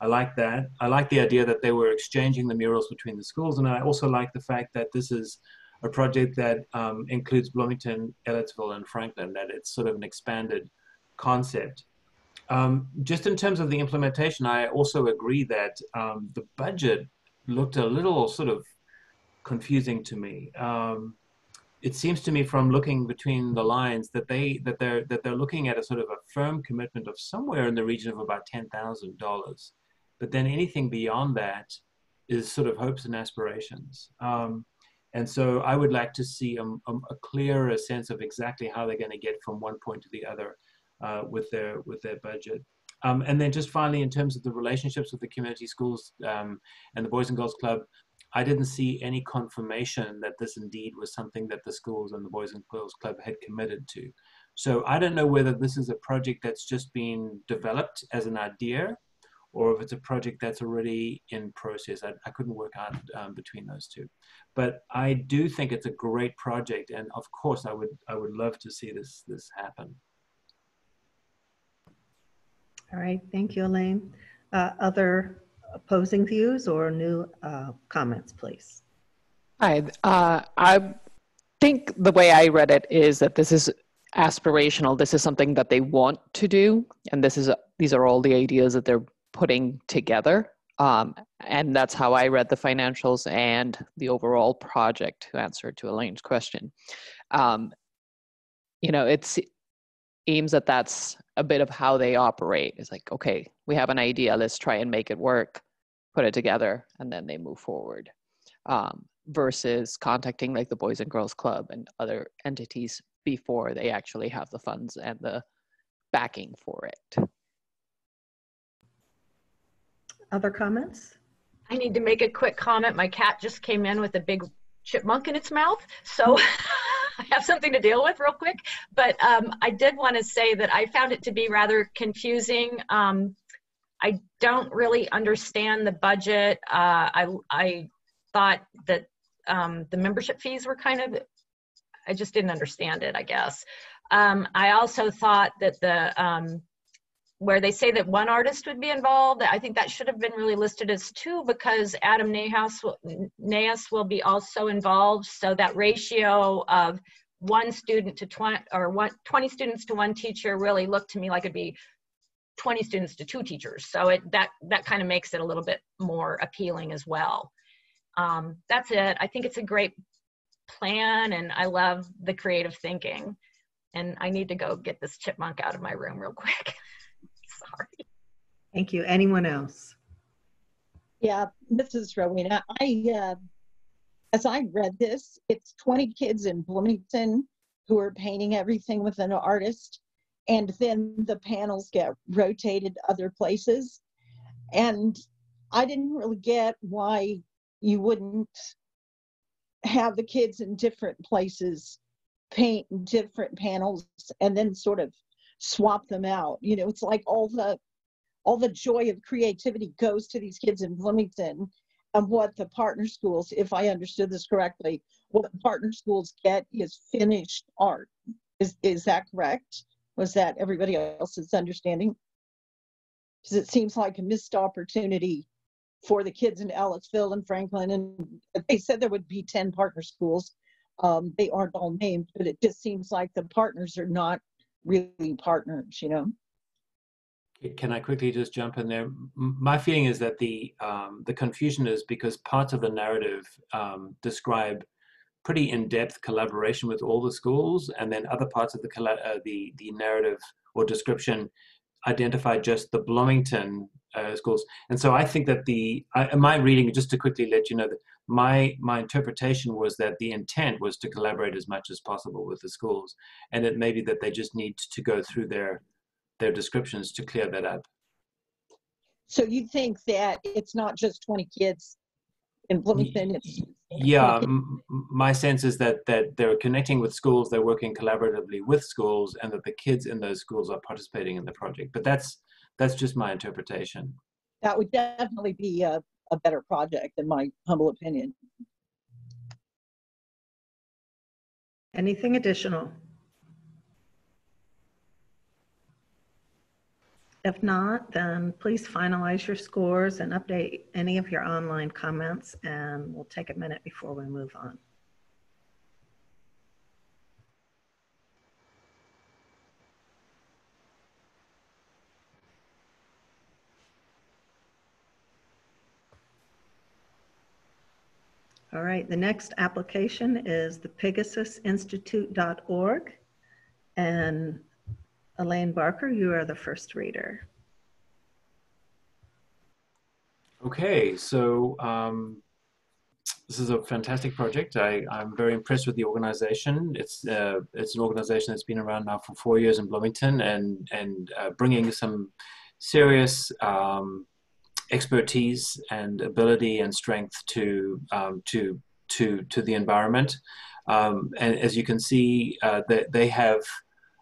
I like that. I like the idea that they were exchanging the murals between the schools, and I also like the fact that this is a project that um, includes Bloomington, Ellettsville, and Franklin. That it's sort of an expanded concept. Um, just in terms of the implementation, I also agree that um, the budget looked a little sort of confusing to me. Um, it seems to me from looking between the lines that they that they're that they're looking at a sort of a firm commitment of somewhere in the region of about ten thousand dollars, but then anything beyond that is sort of hopes and aspirations. Um, and so I would like to see a, a, a clearer sense of exactly how they're going to get from one point to the other uh, with their with their budget. Um, and then just finally, in terms of the relationships with the community schools um, and the Boys and Girls Club, I didn't see any confirmation that this indeed was something that the schools and the Boys and Girls Club had committed to. So I don't know whether this is a project that's just been developed as an idea or if it's a project that's already in process. I, I couldn't work out um, between those two. But I do think it's a great project. And of course, I would, I would love to see this, this happen. All right, thank you, Elaine. Uh, other opposing views or new uh, comments, please? Hi, uh, I think the way I read it is that this is aspirational. This is something that they want to do, and this is these are all the ideas that they're putting together. Um, and that's how I read the financials and the overall project to answer to Elaine's question. Um, you know, it's aims at that's a bit of how they operate. It's like, okay, we have an idea, let's try and make it work, put it together, and then they move forward. Um, versus contacting like the Boys and Girls Club and other entities before they actually have the funds and the backing for it. Other comments? I need to make a quick comment. My cat just came in with a big chipmunk in its mouth. So [LAUGHS] I have something to deal with real quick. But um, I did want to say that I found it to be rather confusing. Um, I don't really understand the budget. Uh, I, I thought that um, the membership fees were kind of, I just didn't understand it, I guess. Um, I also thought that the, um, where they say that one artist would be involved, I think that should have been really listed as two because Adam Nahas will, Nahas will be also involved. So that ratio of one student to 20 or one, 20 students to one teacher really looked to me like it'd be 20 students to two teachers. So it, that, that kind of makes it a little bit more appealing as well. Um, that's it. I think it's a great plan and I love the creative thinking. And I need to go get this chipmunk out of my room real quick. [LAUGHS] Sorry. Thank you. Anyone else? Yeah, this is Rowena. I, uh, as I read this, it's 20 kids in Bloomington who are painting everything with an artist, and then the panels get rotated other places. And I didn't really get why you wouldn't have the kids in different places paint different panels and then sort of swap them out. You know, it's like all the all the joy of creativity goes to these kids in Bloomington and what the partner schools, if I understood this correctly, what partner schools get is finished art. Is is that correct? Was that everybody else's understanding? Because it seems like a missed opportunity for the kids in Ellettsville and Franklin. And they said there would be 10 partner schools. Um, they aren't all named, but it just seems like the partners are not really partners, you know? Can I quickly just jump in there? My feeling is that the um, the confusion is because parts of the narrative um, describe pretty in-depth collaboration with all the schools, and then other parts of the uh, the the narrative or description identify just the Bloomington uh, schools. And so I think that the I, my reading, just to quickly let you know that my my interpretation was that the intent was to collaborate as much as possible with the schools, and it may be that they just need to go through their their descriptions to clear that up. So you think that it's not just 20 kids in Bloomington? It's yeah, my sense is that that they're connecting with schools, they're working collaboratively with schools, and that the kids in those schools are participating in the project. But that's that's just my interpretation. That would definitely be a, a better project, in my humble opinion. Anything additional? If not, then please finalize your scores and update any of your online comments, and we'll take a minute before we move on. All right, the next application is the PigasusInstitute.org. And Elaine Barker, you are the first reader. Okay, so um, this is a fantastic project. I, am very impressed with the organization. It's uh, it's an organization that's been around now for four years in Bloomington and and uh, bringing some serious um, expertise and ability and strength to um, to to to the environment. Um, and as you can see, uh, they, they have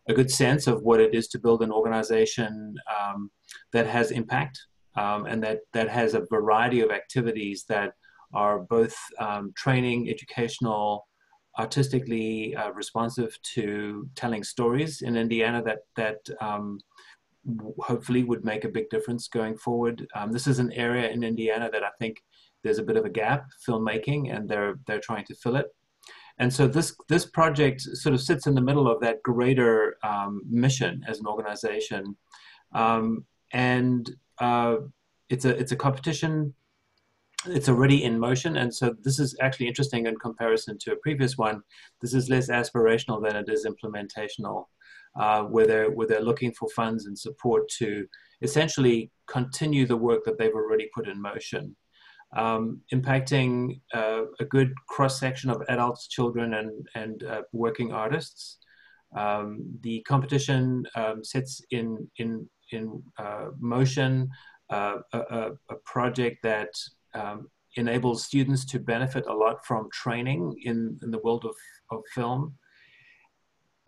a good sense of what it is to build an organization um, that has impact um, and that, that has a variety of activities that are both um, training, educational, artistically uh, responsive to telling stories in Indiana that, that um, hopefully would make a big difference going forward. Um, this is an area in Indiana that I think there's a bit of a gap filmmaking and they're, they're trying to fill it. and so this this project sort of sits in the middle of that greater um, mission as an organization, um, and uh, it's a it's a competition. It's already in motion, and so this is actually interesting in comparison to a previous one. This is less aspirational than it is implementational, uh, where they're where they're looking for funds and support to essentially continue the work that they've already put in motion um, impacting uh, a good cross section of adults, children, and, and uh, working artists. Um, the competition um, sets in, in, in uh, motion uh, a, a, project that um, enables students to benefit a lot from training in, in the world of, of film.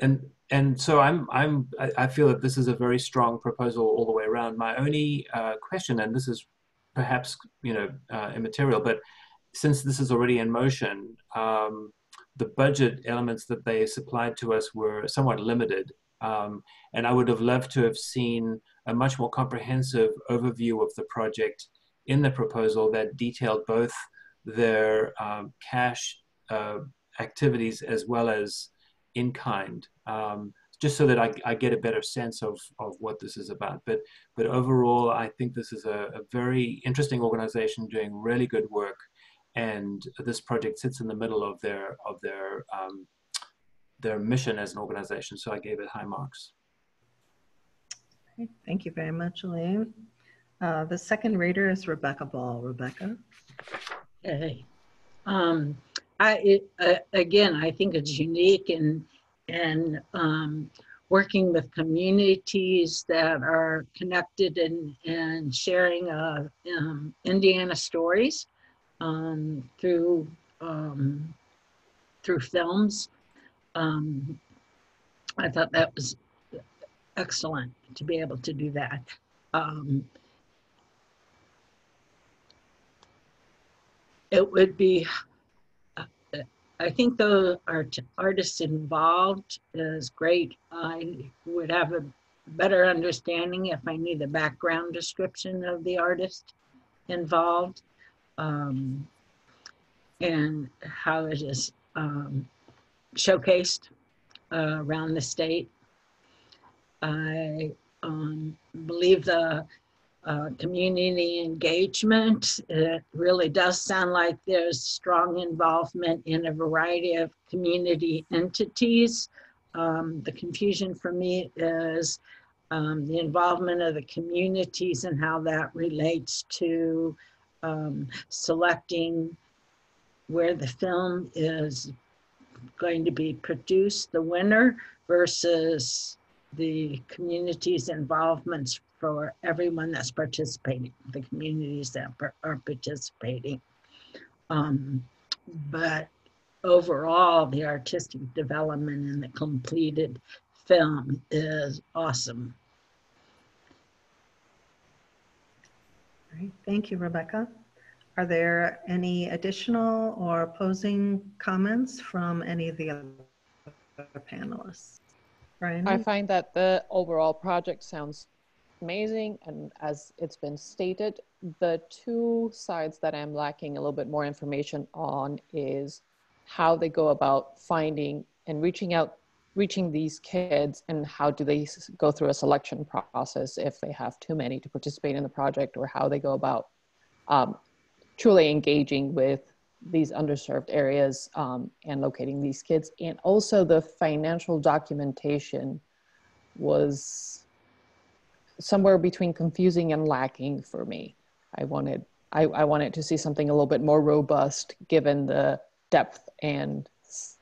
And, and so I'm, I'm, I feel that this is a very strong proposal all the way around. My only uh, question, and this is perhaps you know uh, immaterial, but since this is already in motion, um, the budget elements that they supplied to us were somewhat limited. Um, and I would have loved to have seen a much more comprehensive overview of the project in the proposal that detailed both their um, cash uh, activities as well as in kind. Um, just so that I, I get a better sense of, of what this is about. But, but overall, I think this is a, a very interesting organization doing really good work. And this project sits in the middle of their, of their, um, their mission as an organization. So I gave it high marks. Thank you very much, Elaine. Uh, the second reader is Rebecca Ball. Rebecca. Hey. Um, I, it, uh, again, I think it's unique and and um, working with communities that are connected and, and sharing uh, um, Indiana stories um, through um, through films. Um, I thought that was excellent to be able to do that. Um, it would be I think the art, artists involved is great. I would have a better understanding if I knew the background description of the artist involved um, and how it is um, showcased uh, around the state. I um, believe the uh, community engagement. It really does sound like there's strong involvement in a variety of community entities. Um, the confusion for me is um, the involvement of the communities and how that relates to um, selecting where the film is going to be produced, the winner, versus the community's involvements for everyone that's participating, the communities that are participating. Um, but overall, the artistic development in the completed film is awesome. Great. Thank you, Rebecca. Are there any additional or opposing comments from any of the other panelists? Brian? I find that the overall project sounds amazing. And as it's been stated, the two sides that I'm lacking a little bit more information on is how they go about finding and reaching out, reaching these kids, and how do they go through a selection process if they have too many to participate in the project, or how they go about um, truly engaging with these underserved areas um, and locating these kids. And also the financial documentation was somewhere between confusing and lacking for me. I wanted I, I wanted to see something a little bit more robust given the depth and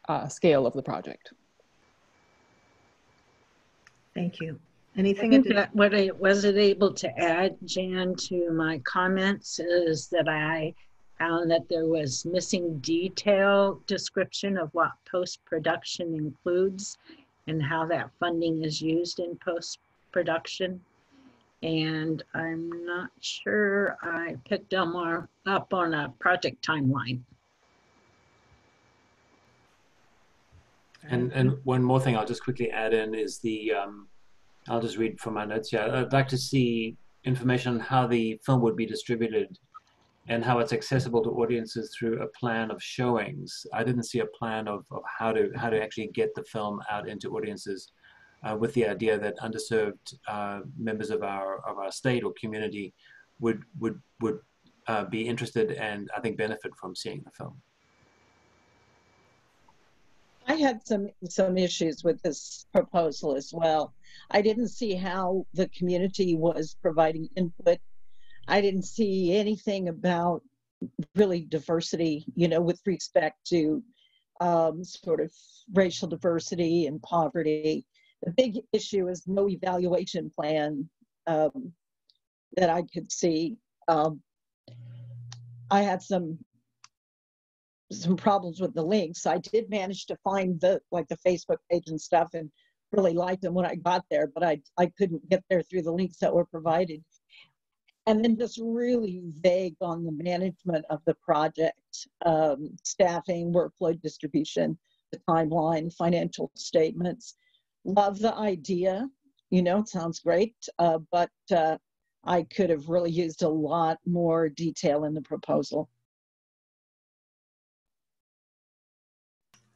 uh, scale of the project. Thank you. Anything? I that what I wasn't able to add, Jan, to my comments is that I found that there was missing detail description of what post-production includes and how that funding is used in post-production and I'm not sure I picked Elmar up on a project timeline. And and one more thing I'll just quickly add in is the um, I'll just read from my notes here. I'd like to see information on how the film would be distributed and how it's accessible to audiences through a plan of showings. I didn't see a plan of, of how to how to actually get the film out into audiences uh, with the idea that underserved uh, members of our of our state or community would would would uh, be interested and I think benefit from seeing the film. I had some some issues with this proposal as well. I didn't see how the community was providing input. I didn't see anything about really diversity, you know, with respect to um, sort of racial diversity and poverty. The big issue is no evaluation plan um, that I could see. Um, I had some some problems with the links. I did manage to find the like the Facebook page and stuff and really liked them when I got there, but I I couldn't get there through the links that were provided. And then just really vague on the management of the project, um, staffing, workflow distribution, the timeline, financial statements. Love the idea, you know, it sounds great, uh, but uh, I could have really used a lot more detail in the proposal.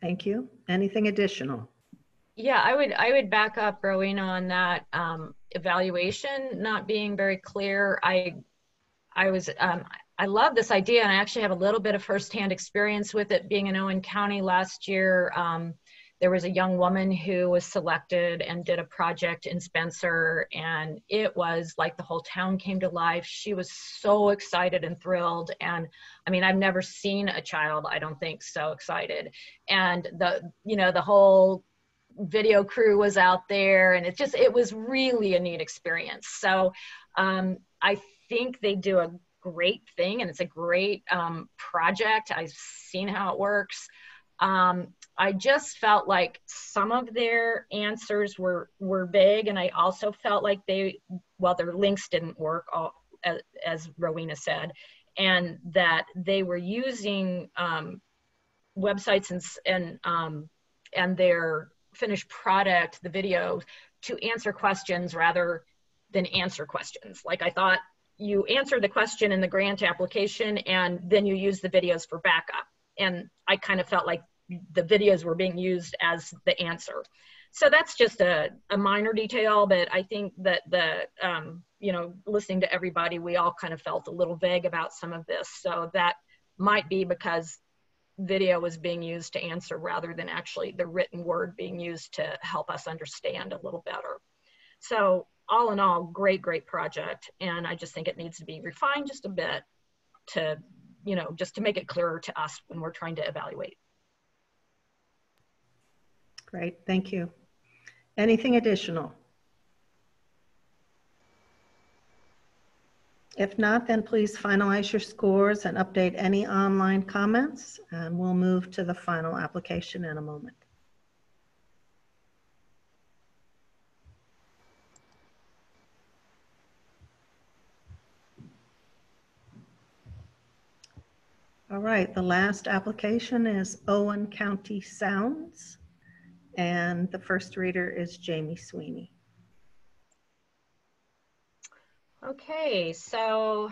Thank you. Anything additional? Yeah, I would I would back up Rowena on that um, evaluation not being very clear. I I was um, I love this idea, and I actually have a little bit of firsthand experience with it. Being in Owen County last year, um, there was a young woman who was selected and did a project in Spencer, and it was like the whole town came to life. She was so excited and thrilled, and I mean, I've never seen a child I don't think so excited, and the you know the whole video crew was out there and it just it was really a neat experience. So um, i think they do a great thing and it's a great um, project. I've seen how it works. Um, i just felt like some of their answers were were vague and i also felt like they well their links didn't work all, as, as rowena said and that they were using um, websites and and um, and their finished product, the video, to answer questions rather than answer questions. Like I thought you answer the question in the grant application and then you use the videos for backup. And I kind of felt like the videos were being used as the answer. So that's just a, a minor detail, but I think that the, um, you know, listening to everybody, we all kind of felt a little vague about some of this. So that might be because video was being used to answer rather than actually the written word being used to help us understand a little better. So all in all, great, great project. And I just think it needs to be refined just a bit to, you know, just to make it clearer to us when we're trying to evaluate. Great, thank you. Anything additional? If not, then please finalize your scores and update any online comments, and we'll move to the final application in a moment. All right, the last application is Owen County Sounds, and the first reader is Jamie Sweeney. Okay, so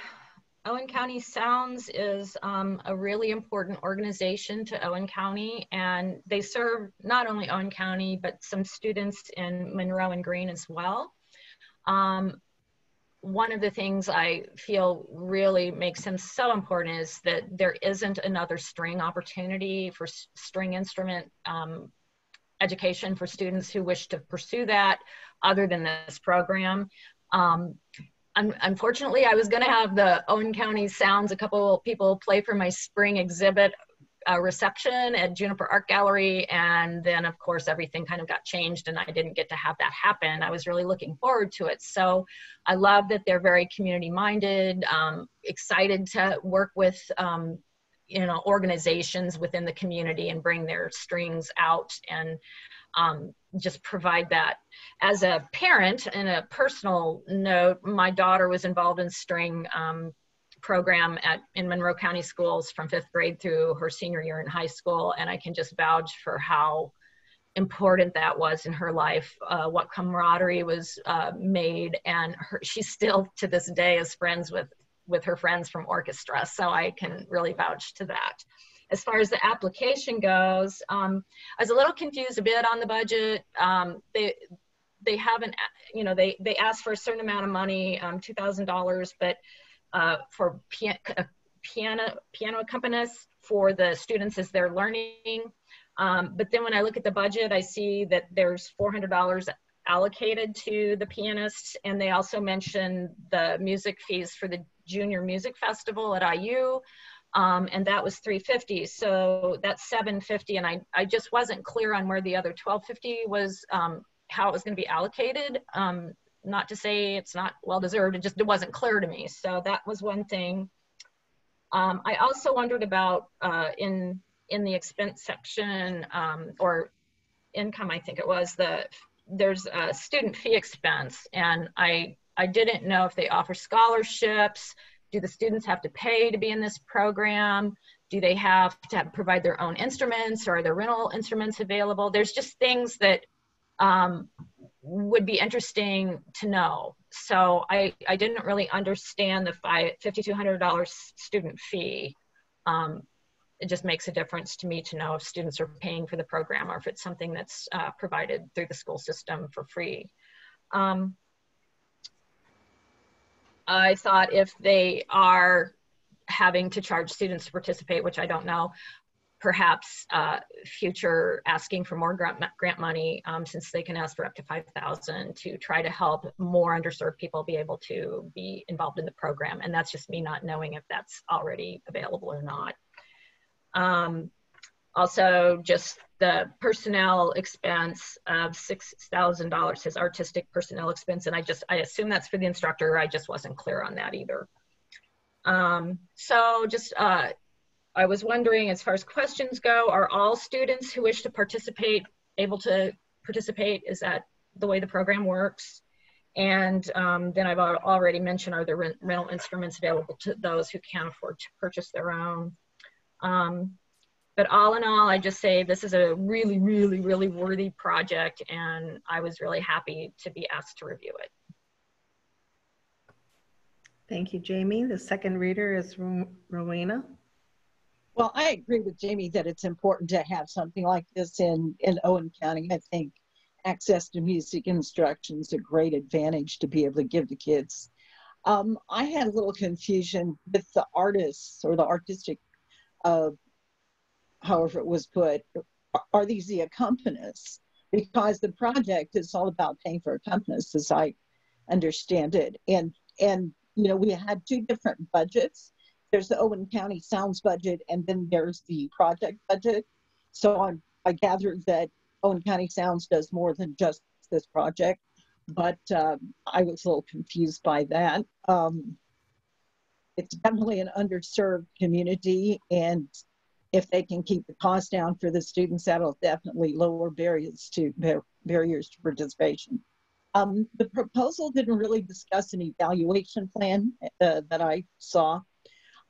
Owen County Sounds is um, a really important organization to Owen County, and they serve not only Owen County, but some students in Monroe and Greene as well. Um, one of the things I feel really makes them so important is that there isn't another string opportunity for string instrument um, education for students who wish to pursue that other than this program. Um, un unfortunately, I was going to have the Owen County Sounds, a couple people play for my spring exhibit uh, reception at Juniper Art Gallery. And then, of course, everything kind of got changed and I didn't get to have that happen. I was really looking forward to it. So I love that they're very community minded, um, excited to work with. Um, you know organizations within the community and bring their strings out and um, just provide that. As a parent, in a personal note, my daughter was involved in string um, program at in Monroe County schools from fifth grade through her senior year in high school, and I can just vouch for how important that was in her life. Uh, what camaraderie was uh, made, and her, she still to this day is friends with with her friends from orchestra, so I can really vouch to that. As far as the application goes, um, I was a little confused a bit on the budget. Um, they they haven't, you know, they they asked for a certain amount of money, um, two thousand dollars, but uh, for piano piano piano accompanist for the students as they're learning. Um, but then when I look at the budget, I see that there's $400 allocated to the pianists, and they also mentioned the music fees for the Junior Music Festival at IU, um, and that was 350. So that's 750, and I, I just wasn't clear on where the other 1250 was, um, how it was going to be allocated. Um, not to say it's not well deserved, it just it wasn't clear to me. So that was one thing. Um, I also wondered about uh, in in the expense section um, or income, I think it was the there's a student fee expense, and I I didn't know if they offer scholarships. Do the students have to pay to be in this program? Do they have to have, provide their own instruments, or are there rental instruments available? There's just things that um, would be interesting to know. So I, I didn't really understand the $5,200 student fee. Um, it just makes a difference to me to know if students are paying for the program or if it's something that's uh, provided through the school system for free. Um, I thought if they are having to charge students to participate, which I don't know, perhaps uh, future asking for more grant, grant money um, since they can ask for up to 5000 to try to help more underserved people be able to be involved in the program and that's just me not knowing if that's already available or not um, also just the personnel expense of $6000 his artistic personnel expense and i just i assume that's for the instructor i just wasn't clear on that either um, so just uh, I was wondering, as far as questions go, are all students who wish to participate able to participate? Is that the way the program works? And um, then I've already mentioned, are there rental instruments available to those who can't afford to purchase their own? Um, but all in all, I just say this is a really, really, really worthy project, and I was really happy to be asked to review it. Thank you, Jamie. The second reader is Rowena. Well, I agree with Jamie that it's important to have something like this in, in Owen County. I think access to music instruction is a great advantage to be able to give the kids. Um, I had a little confusion with the artists or the artistic, however it was put. Are these the accompanists? Because the project is all about paying for accompanists, as I understand it. And and you know we had two different budgets there's the Owen County Sounds budget, and then there's the project budget. So I'm, I gathered that Owen County Sounds does more than just this project, but um, I was a little confused by that. Um, it's definitely an underserved community, and if they can keep the cost down for the students, that'll definitely lower barriers to barriers to participation. Um, the proposal didn't really discuss an evaluation plan uh, that I saw.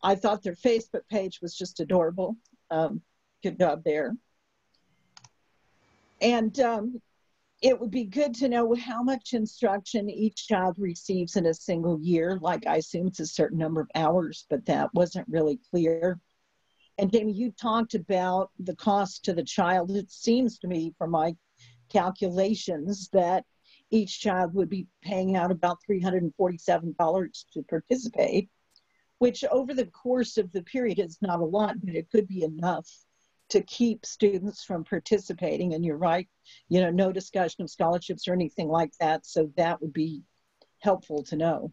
I thought their Facebook page was just adorable. Um, good job there. And um, it would be good to know how much instruction each child receives in a single year. Like I assume it's a certain number of hours, but that wasn't really clear. And Jamie, you talked about the cost to the child. It seems to me, from my calculations, that each child would be paying out about $347 to participate which over the course of the period is not a lot, but it could be enough to keep students from participating. And you're right, you know, no discussion of scholarships or anything like that. So that would be helpful to know.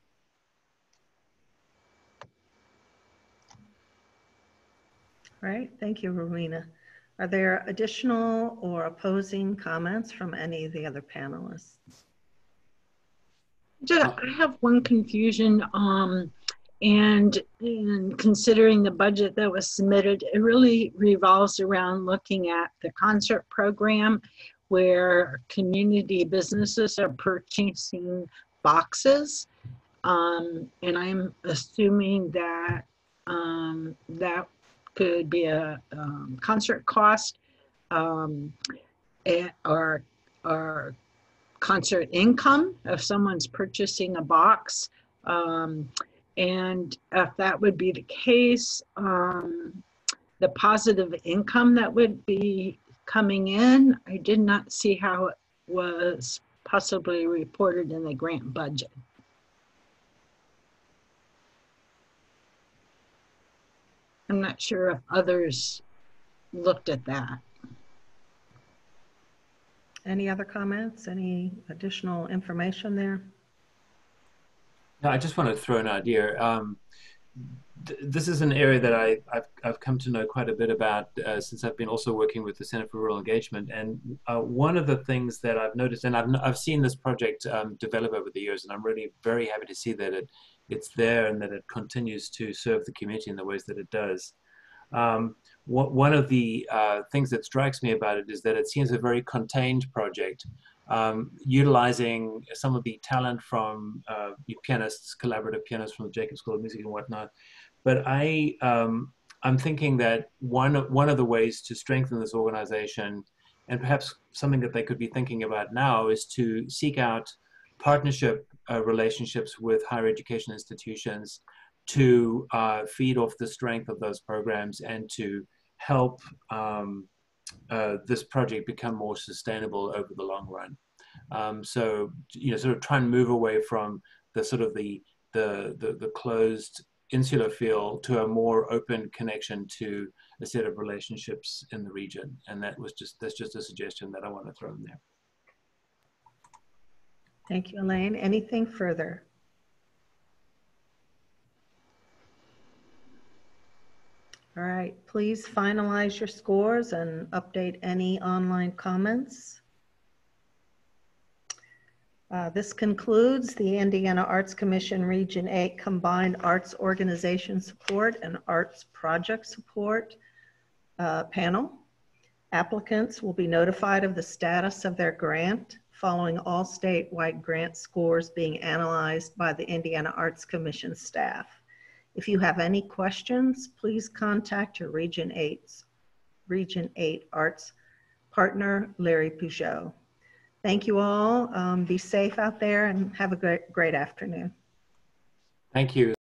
All right, thank you, Rowena. Are there additional or opposing comments from any of the other panelists? I have one confusion. Um, and in considering the budget that was submitted, it really revolves around looking at the concert program where community businesses are purchasing boxes. Um, and I'm assuming that um, that could be a um, concert cost um, or, or concert income if someone's purchasing a box. And if that would be the case, um, the positive income that would be coming in, I did not see how it was possibly reported in the grant budget. I'm not sure if others looked at that. Any other comments? Any additional information there? No, I just want to throw an idea. Um, th- this is an area that I, have I've come to know quite a bit about uh, since I've been also working with the Center for Rural Engagement. And uh, one of the things that I've noticed, and I've, I've seen this project um, develop over the years, and I'm really very happy to see that it, it's there and that it continues to serve the community in the ways that it does. Um, one of the uh, things that strikes me about it is that it seems a very contained project, um, utilizing some of the talent from uh, pianists, collaborative pianists from the Jacobs School of Music and whatnot. But I, um, I'm thinking that one one of the ways to strengthen this organization, and perhaps something that they could be thinking about now, is to seek out partnership uh, relationships with higher education institutions to uh, feed off the strength of those programs and to help um, uh, this project become more sustainable over the long run. Um, so, you know, sort of try and move away from the sort of the, the, the, the closed insular feel to a more open connection to a set of relationships in the region. And that was just, that's just a suggestion that I want to throw in there. Thank you, Elaine. Anything further? All right, please finalize your scores and update any online comments. Uh, this concludes the Indiana Arts Commission Region 8 Combined Arts Organization Support and Arts Project Support uh, panel. Applicants will be notified of the status of their grant following all statewide grant scores being analyzed by the Indiana Arts Commission staff. If you have any questions, please contact your Region 8, Region 8 Arts partner, Larry Pejeau. Thank you all. Um, be safe out there and have a great, great afternoon. Thank you.